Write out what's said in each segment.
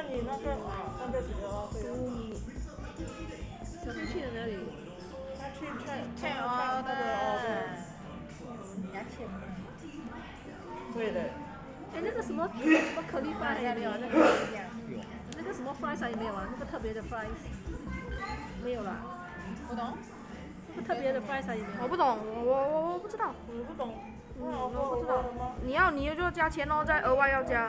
那你那个那个啊，什么，小青去了哪里？他去去去去那个。对的。哎，那个什么什么口令发了没有？那个那个什么花色也没有啊？那个特别的花色。没有了。不懂？那个特别的花色也没有？我不懂，我我我不知道，我不懂，我不知道。你要你就加钱哦，再额外要加。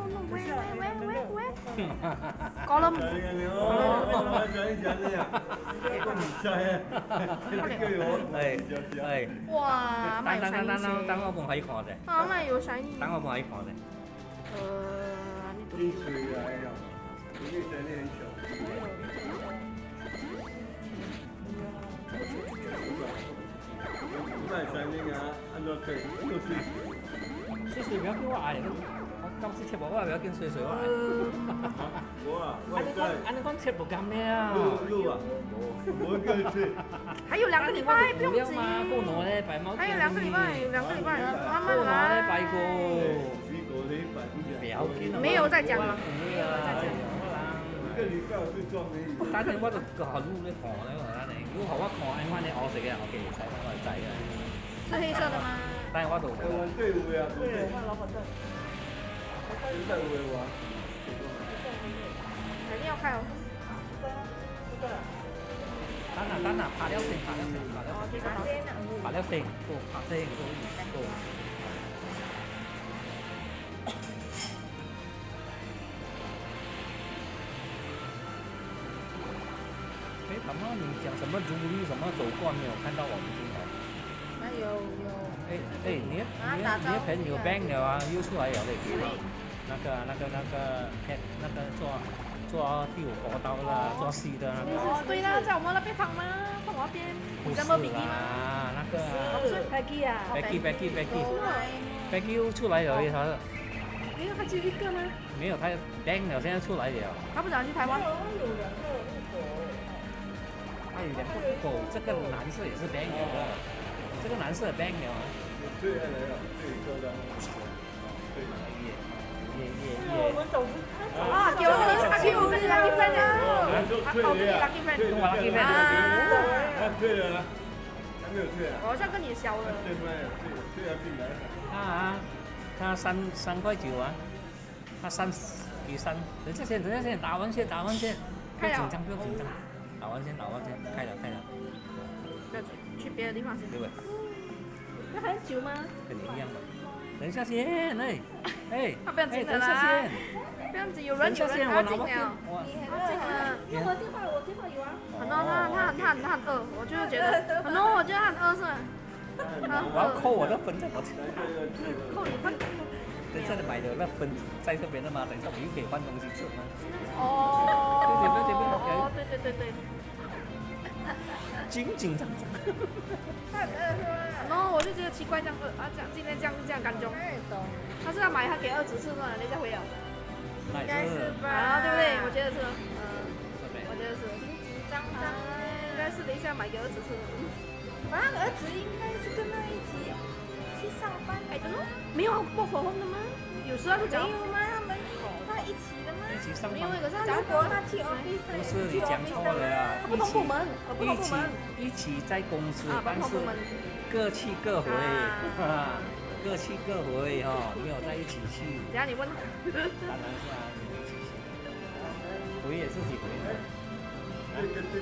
wait, wait, wait. Có lắm. Wow, mày sáng đi. Tăng tăng ông phải khó đấy. À, mày có sáng đi. Tăng ông phải khó đấy. Ờ, đi chơi rồi. Đi chơi đi chơi. Hãy subscribe cho kênh Ghiền Mì Gõ Để không bỏ lỡ những video hấp dẫn 工资切薄，我也不要跟岁岁啊。呃，啊，我再。啊你讲啊你讲切薄干咩啊？撸啊，无，我跟岁。还有两个礼拜，不用挤。还有两个礼拜，两个礼拜，慢慢来。还有两个礼拜，两个礼拜，慢慢来。拜哥。没有再讲。没有再讲。两个礼拜我就装你。但是我就靠撸来扛的，我讲你，撸好我扛，我让你熬时间，我给你安我上债啊。是黑色的吗？但是我都。队伍呀，对。我老板这。肯定要看哦。在哪？在哪？爬了缝，爬裂缝，爬裂缝。哦，爬绳啊！爬裂缝。哦，爬绳。哎，大么你讲什么珠玉什么走过没有？看到我们这个？没有，有。哎哎，你你你，朋友搬了啊，又出来养了几只。那个、那个、那个，那个做做第五波刀了，做 C 的那个。对啦，在我们那边旁吗？那边。不是啦，那个啊，Becky 啊，Becky、Becky、Becky，Becky 出来了，一没有他就一个吗？没有，他 Bang 了，现在出来了。他不想去台湾。他有两个路他有两个这个蓝色也是 Bang 的，这个蓝色 Bang 了。对呀，没对，最高的。对呀，对呀，对呀。他退了，还没有退啊。我好像跟你销了。对不对？对，对，有订单。啊啊！他三三块九啊！他三比三？等下先，等下先打完先，打完先，紧张，不要紧张，打完先，打完先，开了，开了。去别的地方对不对那很久吗？跟你一样的。等一下先，那哎他不要一下先，不要急，有人有人要进来了。这个，你我电话，我电话有啊。很多，他他他他很他很饿，我就觉得，很多我觉得很饿是。我要扣我的分才得。扣你分。在这里买的那分在这边的吗？等下我又可以换东西吃吗？哦。这边这边。哦，对对对对。紧紧张张。哈哈哈哈然后我就觉得奇怪，这样子啊这样，今天这样这样干吗？他是要买，他给儿子吃吗？你再回答。应该是吧。买给儿子吃。反正儿子应该是跟他一起去上班来的咯。没有不分红的吗？有时候他没有吗？他们他一起的吗？一起上班。另外可是他如果他去 OB 赛，去 o 讲错了。他不同部门，不同部门。一起一起在公司办公各去各回，各去各回哈，没有在一起去。只要你问。当然是啊。回也自己回。对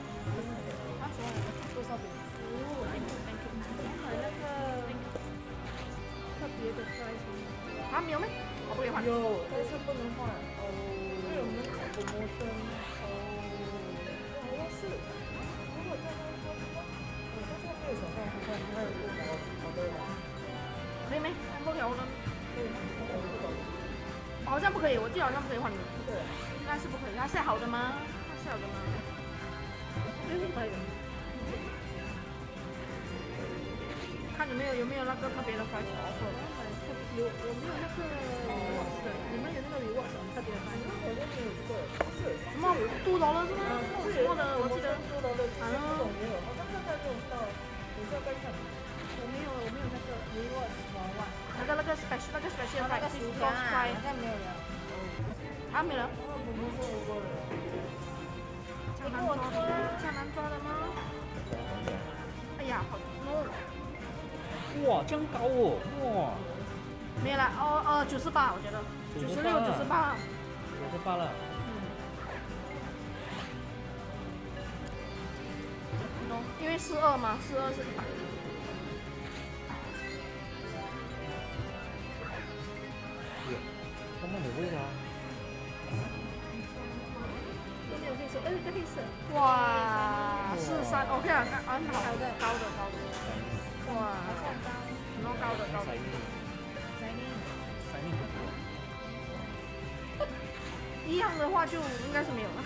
有没？有，不能换哦。但我们很陌生哦，好像是。如果他，他这边有选项，因为，好的吧。没没，没有了。好像不可以，我记得好像不可以换的。对，应该是不可以。它晒好的吗？它晒好的吗？是可以。看有没有有没有那个特别的怀旧。有，我没有那个，你们有那个 reward，特别快，因为我都没有这个。什么？多拿了是吗？嗯。什的？我记得多拿的，几个，我都没有。我看在他就到，你再看看，我没有，我没有那个 reward 好玩。那个那个陕西，那个陕西，那个薯条，好像没有了，他没了，他没有。你跟我抢南庄的吗？哎呀，好热闹！哇，这样高哦，哇！没了哦，哦，九十八，我觉得九十六，九十八，九十八了。因为四二嘛，四二是一百。下面你喂它。有跟你哎，这黑色。哇，四三，OK 啊，啊，好。还有个高的，高的。哇，很多高的，高的。一样的话就应该是没有了，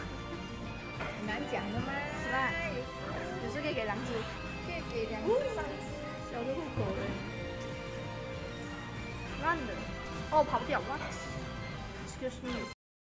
很难讲的嘛。是吧？有时给给两只，以给两只三只，小的入口的，乱的。哦，跑不掉吗？Excuse me.